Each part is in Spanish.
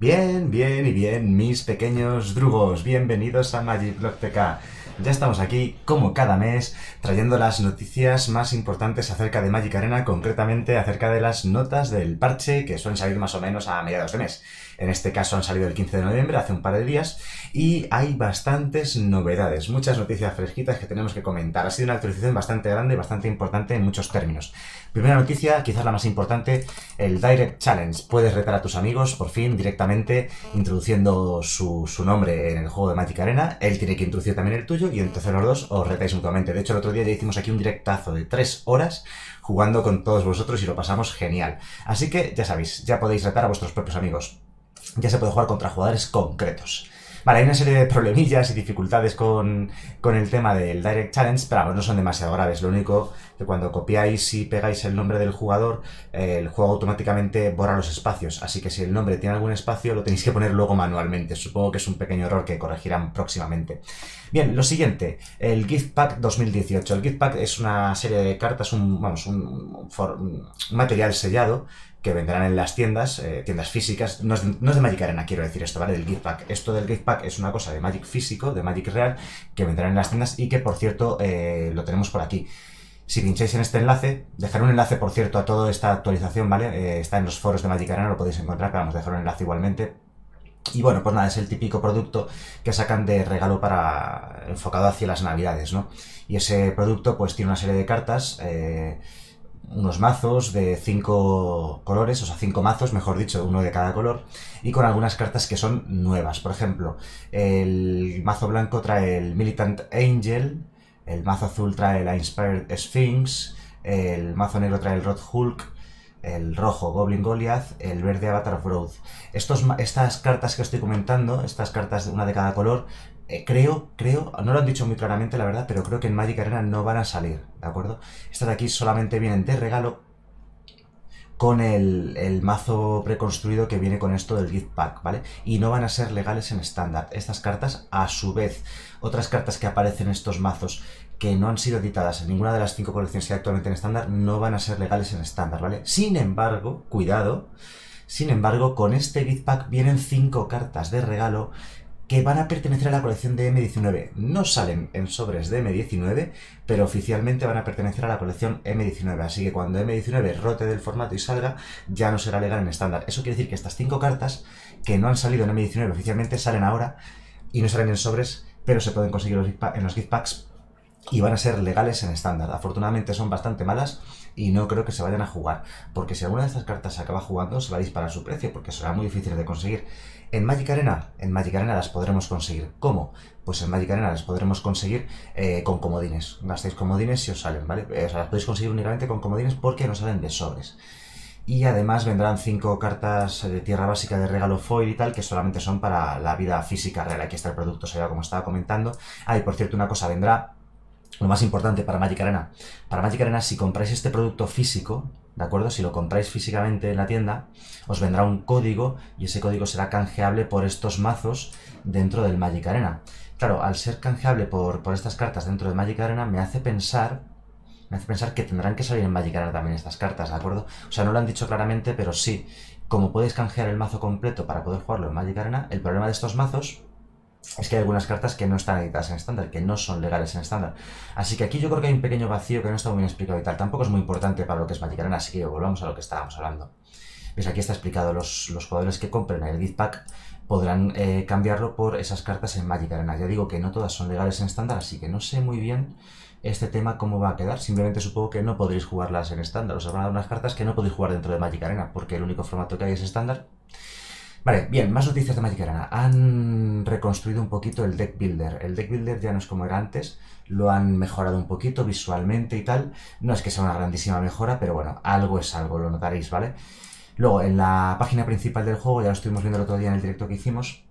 Bien, bien y bien, mis pequeños drugos, bienvenidos a Magic Block TK. Ya estamos aquí, como cada mes, trayendo las noticias más importantes acerca de Magic Arena, concretamente acerca de las notas del parche que suelen salir más o menos a mediados de mes. En este caso han salido el 15 de noviembre, hace un par de días, y hay bastantes novedades, muchas noticias fresquitas que tenemos que comentar. Ha sido una actualización bastante grande y bastante importante en muchos términos. Primera noticia, quizás la más importante, el Direct Challenge. Puedes retar a tus amigos, por fin, directamente, introduciendo su, su nombre en el juego de Magic Arena. Él tiene que introducir también el tuyo y entonces los dos os retáis mutuamente. De hecho, el otro día ya hicimos aquí un directazo de tres horas jugando con todos vosotros y lo pasamos genial. Así que ya sabéis, ya podéis retar a vuestros propios amigos ya se puede jugar contra jugadores concretos. Vale, hay una serie de problemillas y dificultades con, el tema del Direct Challenge, pero no son demasiado graves. Lo único que cuando copiáis y pegáis el nombre del jugador, el juego automáticamente borra los espacios. Así que si el nombre tiene algún espacio, lo tenéis que poner luego manualmente. Supongo que es un pequeño error que corregirán próximamente. Bien, lo siguiente, el Gift Pack 2018. El Gift Pack es una serie de cartas, un, vamos, un material sellado que vendrán en las tiendas, eh, tiendas físicas. No es, de, Magic Arena, quiero decir esto, ¿vale? Del gift pack. Esto del gift pack es una cosa de Magic físico, de Magic real, que vendrán en las tiendas y que, por cierto, eh, lo tenemos por aquí. Si pincháis en este enlace, dejaré un enlace, por cierto, a toda esta actualización, ¿vale? Eh, está en los foros de Magic Arena, lo podéis encontrar, pero vamos, a dejar un enlace igualmente. Y bueno, pues nada, es el típico producto que sacan de regalo para enfocado hacia las navidades, ¿no? Y ese producto pues tiene una serie de cartas, eh, unos mazos de cinco colores, o sea, cinco mazos, mejor dicho, uno de cada color, y con algunas cartas que son nuevas. Por ejemplo, el mazo blanco trae el Militant Angel, el mazo azul trae la Inspired Sphinx, el mazo negro trae el Rod Hulk, el rojo Goblin Goliath, el verde Avatar of Growth. Estos, estas cartas que estoy comentando, estas cartas, una de cada color, eh, creo, creo, no lo han dicho muy claramente la verdad, pero creo que en Magic Arena no van a salir, ¿de acuerdo? Estas de aquí solamente vienen de regalo con el, el, mazo preconstruido que viene con esto del gift pack, ¿vale? Y no van a ser legales en estándar. Estas cartas, a su vez, otras cartas que aparecen en estos mazos que no han sido editadas en ninguna de las cinco colecciones que hay actualmente en estándar, no van a ser legales en estándar, ¿vale? Sin embargo, cuidado, sin embargo, con este gift pack vienen cinco cartas de regalo que van a pertenecer a la colección de M19. No salen en sobres de M19, pero oficialmente van a pertenecer a la colección M19. Así que cuando M19 rote del formato y salga, ya no será legal en estándar. Eso quiere decir que estas cinco cartas que no han salido en M19 oficialmente salen ahora y no salen en sobres, pero se pueden conseguir en los gift packs y van a ser legales en estándar. Afortunadamente son bastante malas y no creo que se vayan a jugar, porque si alguna de estas cartas se acaba jugando se va a disparar su precio, porque será muy difícil de conseguir. En Magic Arena, en Magic Arena las podremos conseguir. ¿Cómo? Pues en Magic Arena las podremos conseguir eh, con comodines. Gastáis comodines si os salen, ¿vale? O sea, las podéis conseguir únicamente con comodines porque no salen de sobres. Y además vendrán cinco cartas de tierra básica de regalo foil y tal, que solamente son para la vida física real. Aquí está el producto, se como estaba comentando. Ah, y por cierto, una cosa, vendrá lo más importante para Magic Arena. Para Magic Arena, si compráis este producto físico, ¿de acuerdo? Si lo compráis físicamente en la tienda, os vendrá un código y ese código será canjeable por estos mazos dentro del Magic Arena. Claro, al ser canjeable por, por estas cartas dentro del Magic Arena, me hace pensar me hace pensar que tendrán que salir en Magic Arena también estas cartas, ¿de acuerdo? O sea, no lo han dicho claramente, pero sí, como podéis canjear el mazo completo para poder jugarlo en Magic Arena, el problema de estos mazos es que hay algunas cartas que no están editadas en estándar, que no son legales en estándar. Así que aquí yo creo que hay un pequeño vacío que no está muy bien explicado y tal. Tampoco es muy importante para lo que es Magic Arena, así que volvamos a lo que estábamos hablando. ¿Ves? Aquí está explicado, los, los jugadores que compren el gift pack podrán eh, cambiarlo por esas cartas en Magic Arena. Ya digo que no todas son legales en estándar, así que no sé muy bien este tema cómo va a quedar. Simplemente supongo que no podréis jugarlas en estándar. Os van a dar unas cartas que no podéis jugar dentro de Magic Arena, porque el único formato que hay es estándar Vale, bien, más noticias de Magic Arena. Han reconstruido un poquito el deck builder. El deck builder ya no es como era antes, lo han mejorado un poquito visualmente y tal. No es que sea una grandísima mejora, pero bueno, algo es algo, lo notaréis, ¿vale? Luego, en la página principal del juego, ya lo estuvimos viendo el otro día en el directo que hicimos,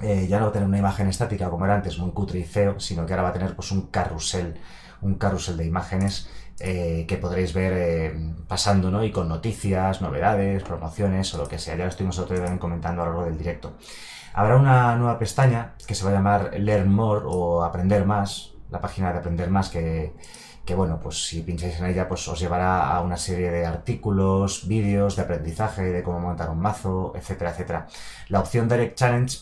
eh, ya no va a tener una imagen estática como era antes, muy cutre y feo, sino que ahora va a tener pues un carrusel, un carrusel de imágenes eh, que podréis ver eh, pasando, ¿no? Y con noticias, novedades, promociones o lo que sea. Ya lo estuvimos otro día comentando a lo largo del directo. Habrá una nueva pestaña que se va a llamar Learn More o Aprender Más, la página de Aprender Más que, que bueno, pues si pincháis en ella, pues os llevará a una serie de artículos, vídeos de aprendizaje, de cómo montar un mazo, etcétera, etcétera. La opción Direct Challenge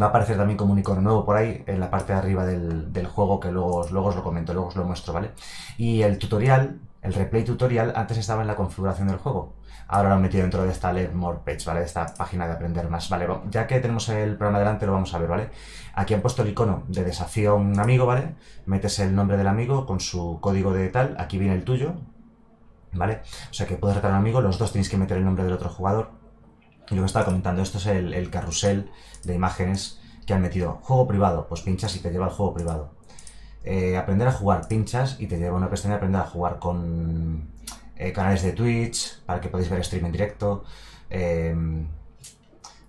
va a aparecer también como un icono nuevo por ahí, en la parte de arriba del, juego, que luego, luego os lo comento, luego os lo muestro, ¿vale? Y el tutorial, el replay tutorial, antes estaba en la configuración del juego. Ahora lo han metido dentro de esta Learn More Page, ¿vale? De esta página de aprender más. Vale, ya que tenemos el programa delante, lo vamos a ver, ¿vale? Aquí han puesto el icono de desafío a un amigo, ¿vale? Metes el nombre del amigo con su código de tal. Aquí viene el tuyo, ¿vale? O sea que puedes retar a un amigo, los dos tenéis que meter el nombre del otro jugador. Y lo que estaba comentando, esto es el, carrusel de imágenes que han metido. Juego privado, pues pinchas y te lleva al juego privado. Eh, aprender a jugar, pinchas y te lleva una pestaña de aprender a jugar con eh, canales de Twitch, para que podáis ver stream en directo, em,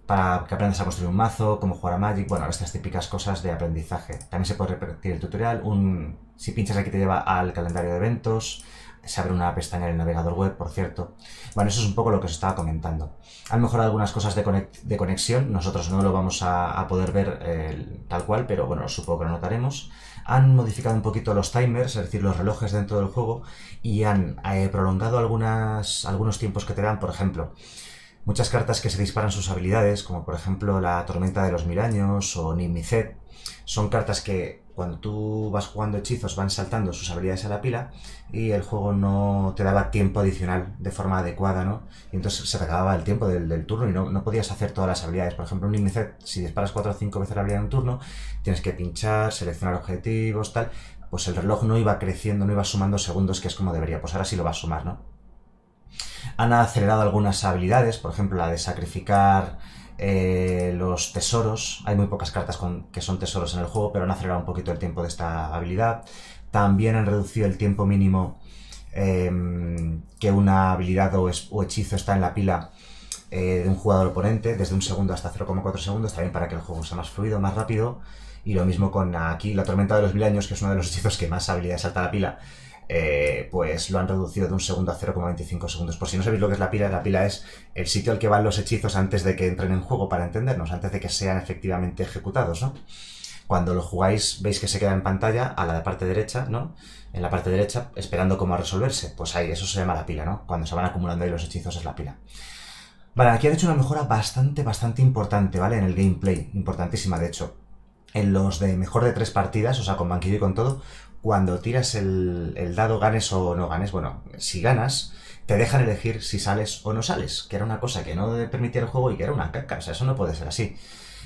para que aprendas a construir un mazo, cómo jugar a Magic, bueno, estas típicas cosas de aprendizaje. También se puede repetir el tutorial, un, si pinchas aquí te lleva al calendario de eventos, se abre una pestaña en el navegador web, por cierto. Bueno, eso es un poco lo que os estaba comentando. Han mejorado algunas cosas de, conexión, nosotros no lo vamos a, poder ver tal cual, pero bueno, supongo que lo notaremos han modificado un poquito los timers, es decir, los relojes dentro del juego, y han eh, prolongado algunos tiempos que te dan, por ejemplo, muchas cartas que se disparan sus habilidades, como por ejemplo la Tormenta de los Mil Años o Nimicet, son cartas que cuando tú vas jugando hechizos van saltando sus habilidades a la pila y el juego no te daba tiempo adicional de forma adecuada, ¿no? Y entonces se te acababa el tiempo del, turno y no, podías hacer todas las habilidades. Por ejemplo, un Nimicet, si disparas 4 o 5 veces la habilidad en un turno, tienes que pinchar, seleccionar objetivos, tal. Pues el reloj no iba creciendo, no iba sumando segundos, que es como debería. Pues ahora sí lo va a sumar, ¿no? Han acelerado algunas habilidades, por ejemplo, la de sacrificar eh, los tesoros, hay muy pocas cartas con, que son tesoros en el juego, pero han acelerado un poquito el tiempo de esta habilidad. También han reducido el tiempo mínimo em, que una habilidad o, hechizo está en la pila eh, de un jugador oponente, desde un segundo hasta 0,4 segundos, también para que el juego sea más fluido, más rápido. Y lo mismo con aquí la tormenta de los mil años, que es uno de los hechizos que más habilidades salta a la pila. Eh, pues lo han reducido de un segundo a 0,25 segundos. Por si no sabéis lo que es la pila, la pila es el sitio al que van los hechizos antes de que entren en juego, para entendernos, antes de que sean efectivamente ejecutados, ¿no? Cuando lo jugáis, veis que se queda en pantalla a la parte derecha, ¿no? En la parte derecha, esperando cómo a resolverse. Pues ahí, eso se llama la pila, ¿no? Cuando se van acumulando ahí los hechizos es la pila. Vale, aquí han hecho una mejora bastante, bastante importante, ¿vale? En el gameplay, importantísima, de hecho. En los de mejor de tres partidas, o sea, con banquillo y con todo, cuando tiras el, dado, ganes o no ganes, bueno, si ganas, te dejan elegir si sales o no sales, que era una cosa que no permitía el juego y que era una caca, o sea, eso no puede ser así.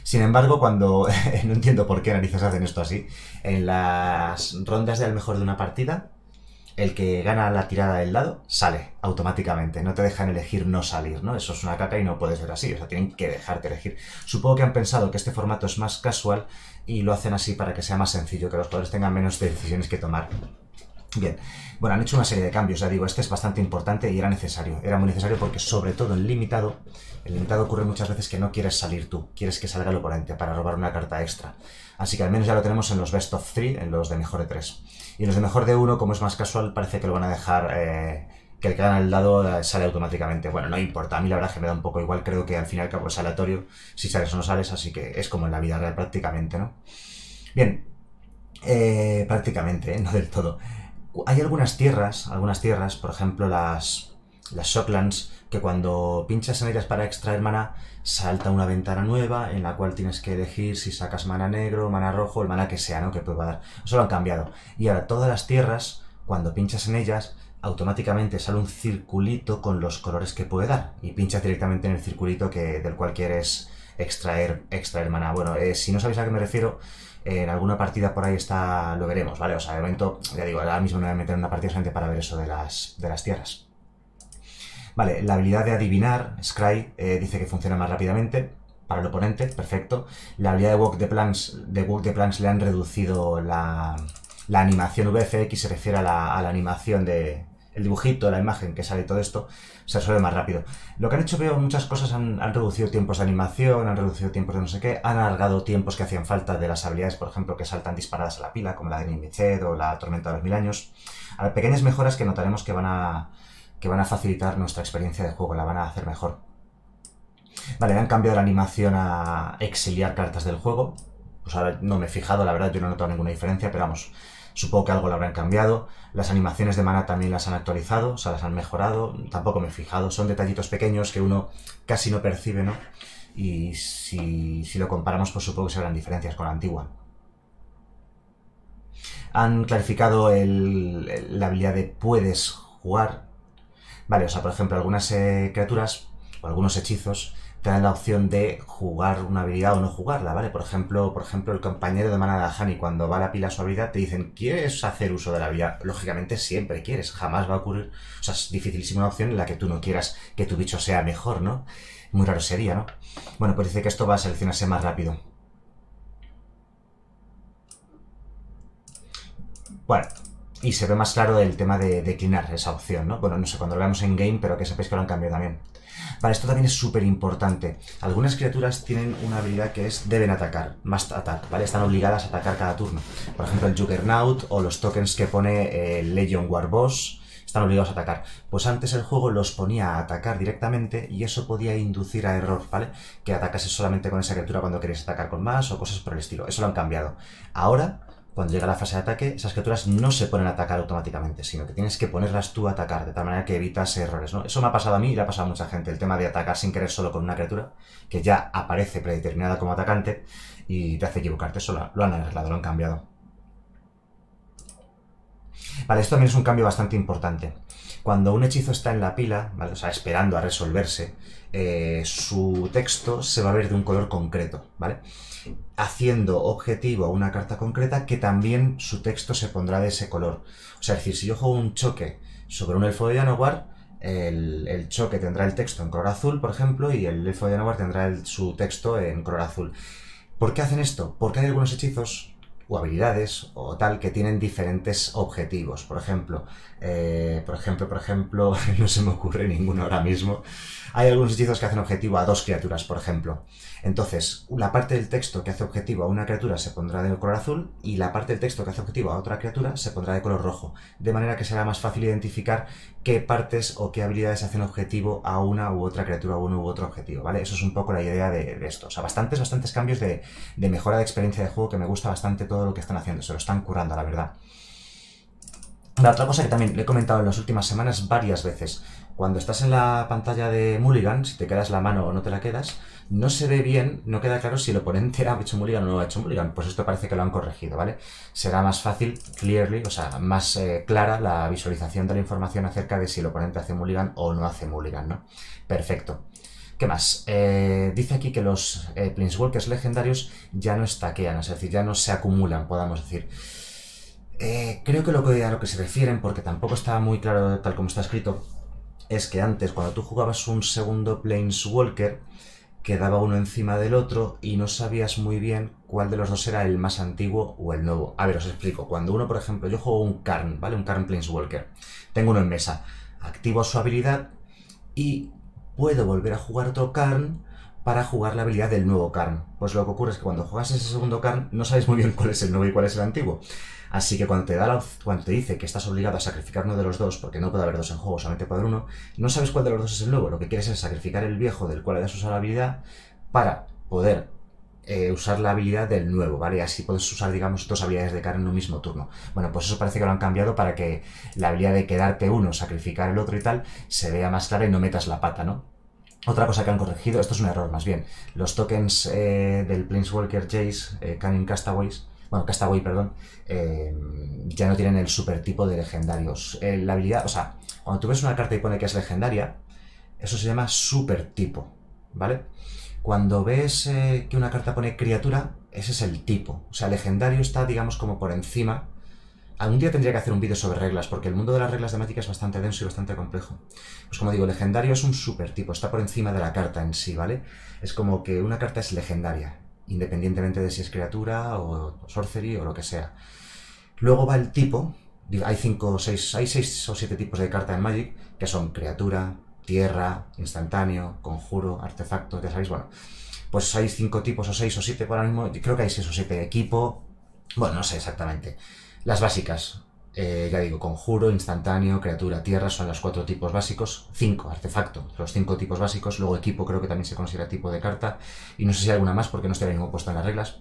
Sin embargo, cuando, no entiendo por qué narices hacen esto así, en las rondas de al mejor de una partida, el que gana la tirada del dado sale automáticamente, no te dejan elegir no salir, ¿no? Eso es una caca y no puede ser así, o sea, tienen que dejarte elegir. Supongo que han pensado que este formato es más casual y lo hacen así para que sea más sencillo, que los jugadores tengan menos decisiones que tomar. Bien, bueno, han hecho una serie de cambios, ya digo, este es bastante importante y era necesario. Era muy necesario porque, sobre todo en limitado, el limitado ocurre muchas veces que no quieres salir tú, quieres que salga el oponente para robar una carta extra. Así que al menos ya lo tenemos en los best of 3, en los de mejor de 3. Y en los de mejor de 1, como es más casual, parece que lo van a dejar eh, que el que gana el dado eh, sale automáticamente. Bueno, no importa, a mí la verdad es que me da un poco igual, creo que al fin y al cabo es aleatorio si sales o no sales, así que es como en la vida real prácticamente, ¿no? Bien, eh, prácticamente, ¿eh? no del todo. Hay algunas tierras, algunas tierras, por ejemplo las, las Shocklands, que cuando pinchas en ellas para extraer mana, salta una ventana nueva en la cual tienes que elegir si sacas mana negro, mana rojo, el mana que sea, ¿no? Que pueda dar. Eso lo han cambiado. Y ahora todas las tierras, cuando pinchas en ellas, automáticamente sale un circulito con los colores que puede dar y pinchas directamente en el circulito que, del cual quieres extraer, extraer mana. Bueno, eh, si no sabéis a qué me refiero, en alguna partida por ahí está, lo veremos, ¿vale? O sea, de momento, ya digo, ahora mismo me voy a meter en una partida solamente para ver eso de las, de las tierras. Vale, la habilidad de adivinar, Scry, eh, dice que funciona más rápidamente para el oponente, perfecto. La habilidad de Walk the Plans, de Walk the Plans le han reducido la, la animación VFX, se refiere a la animación de, el dibujito, la imagen que sale todo esto, se resuelve más rápido. Lo que han hecho, veo, muchas cosas han, reducido tiempos de animación, han reducido tiempos de no sé qué, han alargado tiempos que hacían falta de las habilidades, por ejemplo, que saltan disparadas a la pila, como la de Nimiched o la Tormenta de los Mil Años. Pequeñas mejoras que notaremos que van a, que van a facilitar nuestra experiencia de juego, la van a hacer mejor. Vale, han cambiado la animación a exiliar cartas del juego. Pues ahora no me he fijado, la verdad, yo no he notado ninguna diferencia, pero vamos, Supongo que algo lo habrán cambiado. Las animaciones de mana también las han actualizado, o sea, las han mejorado. Tampoco me he fijado. Son detallitos pequeños que uno casi no percibe, ¿no? Y si, si lo comparamos, pues supongo que se verán diferencias con la antigua. Han clarificado la habilidad de puedes jugar. Vale, o sea, por ejemplo, algunas eh, criaturas o algunos hechizos te dan la opción de jugar una habilidad o no jugarla, ¿vale? Por ejemplo, por ejemplo, el compañero de mana de Hani, cuando va a la pila su habilidad, te dicen, ¿quieres hacer uso de la habilidad? Lógicamente siempre quieres, jamás va a ocurrir. O sea, es dificilísima una opción en la que tú no quieras que tu bicho sea mejor, ¿no? Muy raro sería, ¿no? Bueno, pues dice que esto va a seleccionarse más rápido. Bueno, y se ve más claro el tema de declinar esa opción, ¿no? Bueno, no sé, cuando lo veamos en game, pero que sepáis que lo han cambiado también. Vale, esto también es súper importante. Algunas criaturas tienen una habilidad que es deben atacar, must attack, ¿vale? Están obligadas a atacar cada turno. Por ejemplo, el Juggernaut o los tokens que pone el Legion War Boss están obligados a atacar. Pues antes el juego los ponía a atacar directamente y eso podía inducir a error, ¿vale? Que atacase solamente con esa criatura cuando queréis atacar con más o cosas por el estilo. Eso lo han cambiado. Ahora cuando llega la fase de ataque, esas criaturas no se ponen a atacar automáticamente, sino que tienes que ponerlas tú a atacar, de tal manera que evitas errores, ¿no? Eso me ha pasado a mí y le ha pasado a mucha gente, el tema de atacar sin querer solo con una criatura, que ya aparece predeterminada como atacante y te hace equivocarte. Eso lo, han arreglado, lo han cambiado. Vale, esto también es un cambio bastante importante. Cuando un hechizo está en la pila, o sea, esperando a resolverse, eh, su texto se va a ver de un color concreto, ¿vale? haciendo objetivo a una carta concreta que también su texto se pondrá de ese color. O sea, es decir, si yo juego un choque sobre un elfo de Yanowar, el, choque tendrá el texto en color azul, por ejemplo, y el elfo de Yanowar tendrá su texto en color azul. ¿Por qué hacen esto? Porque hay algunos hechizos o habilidades o tal que tienen diferentes objetivos. Por ejemplo, eh, por ejemplo, por ejemplo, no se me ocurre ninguno ahora mismo. Hay algunos hechizos que hacen objetivo a dos criaturas, por ejemplo. Entonces, la parte del texto que hace objetivo a una criatura se pondrá de color azul y la parte del texto que hace objetivo a otra criatura se pondrá de color rojo. De manera que será más fácil identificar qué partes o qué habilidades hacen objetivo a una u otra criatura, a uno u otro objetivo, ¿vale? Eso es un poco la idea de, esto. O sea, bastantes, bastantes cambios de, de mejora de experiencia de juego que me gusta bastante todo lo que están haciendo. Se lo están currando, la verdad. La otra cosa que también le he comentado en las últimas semanas varias veces. Cuando estás en la pantalla de Mulligan, si te quedas la mano o no te la quedas, no se ve bien, no queda claro si el oponente ha hecho Mulligan o no ha hecho Mulligan. Pues esto parece que lo han corregido, ¿vale? Será más fácil, clearly, o sea, más eh, clara la visualización de la información acerca de si el oponente hace Mulligan o no hace Mulligan, ¿no? Perfecto. ¿Qué más? Eh, dice aquí que los eh, Planeswalkers legendarios ya no estaquean, es decir, ya no se acumulan, podamos decir. Eh, creo que, lo que a lo que se refieren, porque tampoco estaba muy claro tal como está escrito, es que antes, cuando tú jugabas un segundo Planeswalker, quedaba uno encima del otro y no sabías muy bien cuál de los dos era el más antiguo o el nuevo. A ver, os explico. Cuando uno, por ejemplo, yo juego un Karn, ¿vale? Un Karn Planeswalker. Tengo uno en mesa. Activo su habilidad y puedo volver a jugar otro Karn para jugar la habilidad del nuevo Karn. Pues lo que ocurre es que cuando juegas ese segundo Karn no sabes muy bien cuál es el nuevo y cuál es el antiguo. Así que cuando te, da cuando te dice que estás obligado a sacrificar uno de los dos, porque no puede haber dos en juego, solamente puede haber uno, no sabes cuál de los dos es el nuevo. Lo que quieres es sacrificar el viejo del cual hayas usado la habilidad para poder eh, usar la habilidad del nuevo, ¿vale? Así puedes usar, digamos, dos habilidades de cara en un mismo turno. Bueno, pues eso parece que lo han cambiado para que la habilidad de quedarte uno, sacrificar el otro y tal, se vea más clara y no metas la pata, ¿no? Otra cosa que han corregido, esto es un error más bien, los tokens eh, del Planeswalker Jace, eh, Canning Castaways, bueno, Castaway, perdón, eh, ya no tienen el super tipo de legendarios. Eh, la habilidad, o sea, cuando tú ves una carta y pone que es legendaria, eso se llama super tipo, ¿vale? Cuando ves eh, que una carta pone criatura, ese es el tipo. O sea, legendario está, digamos, como por encima. Algún día tendría que hacer un vídeo sobre reglas, porque el mundo de las reglas de Magic es bastante denso y bastante complejo. Pues como digo, legendario es un super tipo, está por encima de la carta en sí, ¿vale? Es como que una carta es legendaria independientemente de si es criatura o sorcery o lo que sea. Luego va el tipo, hay cinco, seis, hay seis o siete tipos de carta en Magic, que son criatura, tierra, instantáneo, conjuro, artefacto, ya sabéis, bueno. Pues hay cinco tipos o seis o siete por ahora mismo, creo que hay seis o siete equipo, bueno, no sé exactamente. Las básicas, eh, ya digo, conjuro, instantáneo, criatura, tierra, son los cuatro tipos básicos. Cinco, artefacto, los cinco tipos básicos. Luego equipo creo que también se considera tipo de carta. Y no sé si hay alguna más porque no estoy mismo puesto en las reglas.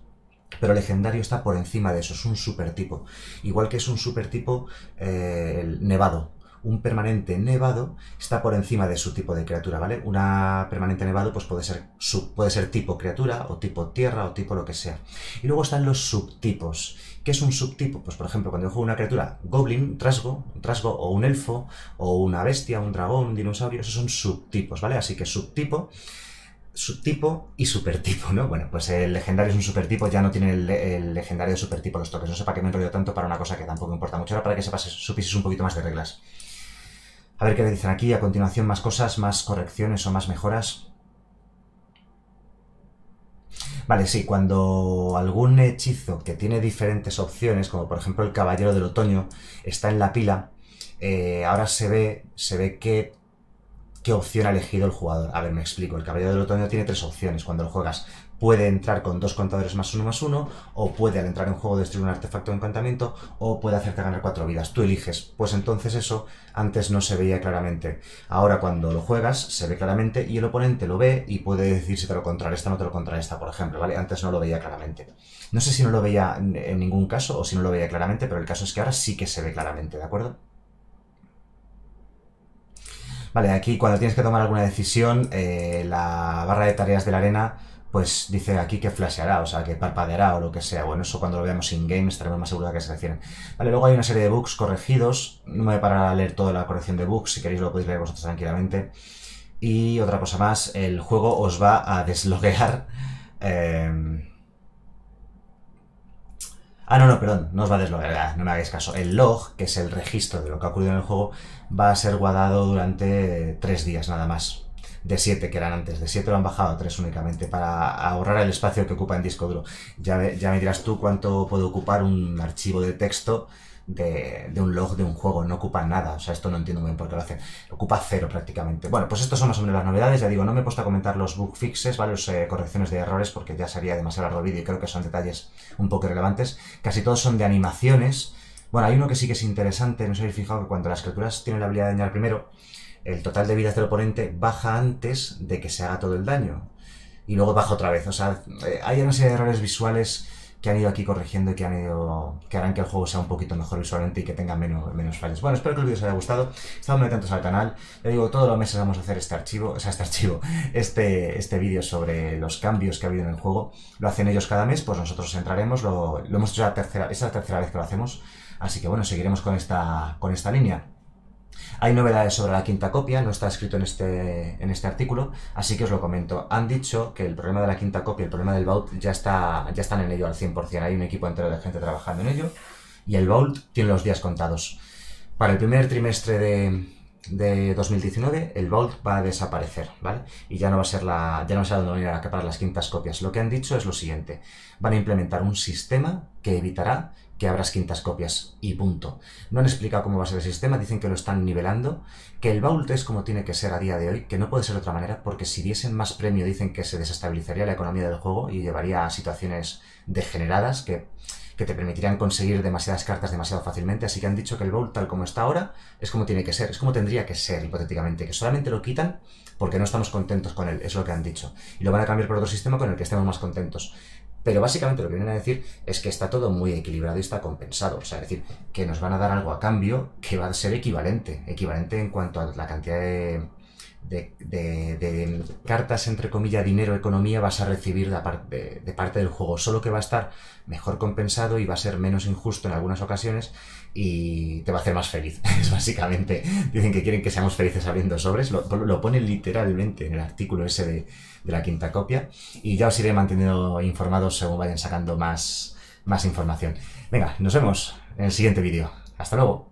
pero legendario está por encima de eso, es un supertipo. Igual que es un supertipo eh, el nevado. Un permanente nevado está por encima de su tipo de criatura, ¿vale? Una permanente nevado pues puede ser, puede ser tipo criatura o tipo tierra o tipo lo que sea. Y luego están los subtipos. ¿Qué es un subtipo? Pues por ejemplo, cuando yo juego una criatura goblin, trasgo o un elfo o una bestia, un dragón, un dinosaurio, esos son subtipos, ¿vale? Así que subtipo subtipo y supertipo, ¿no? Bueno, pues el legendario es un supertipo, ya no tiene el, legendario de supertipo los toques. No sé para qué me enrollo tanto para una cosa que tampoco importa mucho. Ahora para que sepas, supieses un poquito más de reglas. A ver qué le dicen aquí. A continuación, más cosas, más correcciones o más mejoras. Vale, sí, cuando algún hechizo que tiene diferentes opciones, como por ejemplo el Caballero del Otoño, está en la pila, eh, ahora se ve, se ve que qué opción ha elegido el jugador. A ver, me explico. El Caballero del Otoño tiene tres opciones cuando lo juegas. Puede entrar con dos contadores más uno más uno, o puede al entrar en juego destruir un artefacto de encantamiento, o puede hacerte ganar cuatro vidas. Tú eliges. Pues entonces eso antes no se veía claramente. Ahora cuando lo juegas se ve claramente y el oponente lo ve y puede decir si te lo contrarresta o no te lo contrarresta, por ejemplo, ¿vale? Antes no lo veía claramente. No sé si no lo veía en ningún caso o si no lo veía claramente, pero el caso es que ahora sí que se ve claramente, ¿de acuerdo? Vale, aquí cuando tienes que tomar alguna decisión, eh, la barra de tareas de la arena, pues dice aquí que flasheará, o sea, que parpadeará o lo que sea. Bueno, eso cuando lo veamos in-game estaremos más seguros de que se refieren. Vale, luego hay una serie de bugs corregidos. No me voy a parar a leer toda la corrección de bugs, si queréis lo podéis leer vosotros tranquilamente. Y otra cosa más, el juego os va a desloguear. Eh, Ah, no, no, perdón, no os va a deslogar, no me hagáis caso. El log, que es el registro de lo que ha ocurrido en el juego, va a ser guardado durante tres días nada más. De siete que eran antes, de siete lo han bajado a tres únicamente para ahorrar el espacio que ocupa en disco duro. Ya, ya me dirás tú cuánto puede ocupar un archivo de texto de, un log de un juego, no ocupa nada, o sea, esto no entiendo muy bien por qué lo hacen, ocupa cero prácticamente. Bueno, pues estos son más o menos las novedades, ya digo, no me he puesto a comentar los bug fixes, ¿vale? Las eh, correcciones de errores, porque ya sería demasiado largo vídeo y creo que son detalles un poco irrelevantes. Casi todos son de animaciones. Bueno, hay uno que sí que es interesante, no si habéis fijado que cuando las criaturas tienen la habilidad de dañar primero, el total de vidas del oponente baja antes de que se haga todo el daño. Y luego baja otra vez. O sea, eh, hay una serie de errores visuales que han ido aquí corrigiendo y que han ido que harán que el juego sea un poquito mejor visualmente y que tenga menos, menos fallos. Bueno, espero que el vídeo os haya gustado. Estad muy atentos al canal. Ya digo, todos los meses vamos a hacer este archivo, o sea, este archivo, este, este vídeo sobre los cambios que ha habido en el juego. Lo hacen ellos cada mes, pues nosotros entraremos. Lo, lo hemos hecho la tercera, es la tercera vez que lo hacemos. Así que bueno, seguiremos con esta, con esta línea. Hay novedades sobre la quinta copia, no está escrito en este, en este artículo, así que os lo comento. Han dicho que el problema de la quinta copia, el problema del Vault, ya, está, ya están en ello al 100%. Hay un equipo entero de gente trabajando en ello y el Vault tiene los días contados. Para el primer trimestre de, de 2019 el Vault va a desaparecer, ¿vale? Y ya no va a ser la, ya no va a la que para las quintas copias. Lo que han dicho es lo siguiente. Van a implementar un sistema que evitará que abras quintas copias y punto. No han explicado cómo va a ser el sistema, dicen que lo están nivelando, que el Vault es como tiene que ser a día de hoy, que no puede ser de otra manera, porque si diesen más premio dicen que se desestabilizaría la economía del juego y llevaría a situaciones degeneradas que, que te permitirían conseguir demasiadas cartas demasiado fácilmente, así que han dicho que el Vault tal como está ahora es como tiene que ser, es como tendría que ser hipotéticamente, que solamente lo quitan porque no estamos contentos con él, es lo que han dicho, y lo van a cambiar por otro sistema con el que estemos más contentos. Pero básicamente lo que vienen a decir es que está todo muy equilibrado y está compensado. O sea, es decir, que nos van a dar algo a cambio que va a ser equivalente. Equivalente en cuanto a la cantidad de, de, cartas, entre comillas, dinero, economía vas a recibir de, parte, de parte del juego. Solo que va a estar mejor compensado y va a ser menos injusto en algunas ocasiones y te va a hacer más feliz. Es básicamente, dicen que quieren que seamos felices abriendo sobres. Lo, lo ponen literalmente en el artículo ese de, de la quinta copia. Y ya os iré manteniendo informados según vayan sacando más, más información. Venga, nos vemos en el siguiente vídeo. Hasta luego.